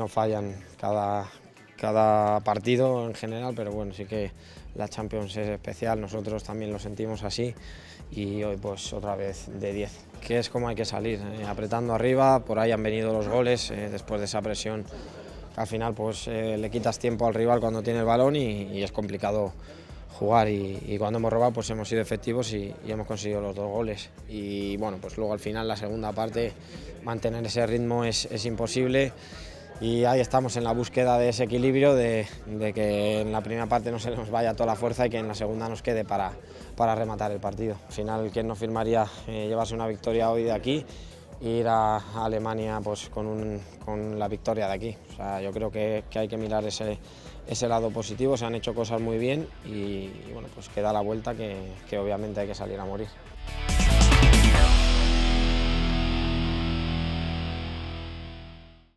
no fallan cada, cada partido en general, pero bueno, sí que la Champions es especial, nosotros también lo sentimos así y hoy pues otra vez de 10, que es como hay que salir, eh, apretando arriba, por ahí han venido los goles eh, después de esa presión al final pues eh, le quitas tiempo al rival cuando tiene el balón y, es complicado jugar y, cuando hemos robado pues hemos sido efectivos y, hemos conseguido los dos goles. Y bueno pues luego al final la segunda parte mantener ese ritmo es imposible y ahí estamos en la búsqueda de ese equilibrio, de, que en la primera parte no se nos vaya toda la fuerza y que en la segunda nos quede para, para rematar el partido. Al final, ¿quién no firmaría eh, llevarse una victoria hoy de aquí e ir a, Alemania pues, con, con, la victoria de aquí? O sea, yo creo que, hay que mirar ese, ese lado positivo, se han hecho cosas muy bien y, bueno, pues queda la vuelta que obviamente hay que salir a morir.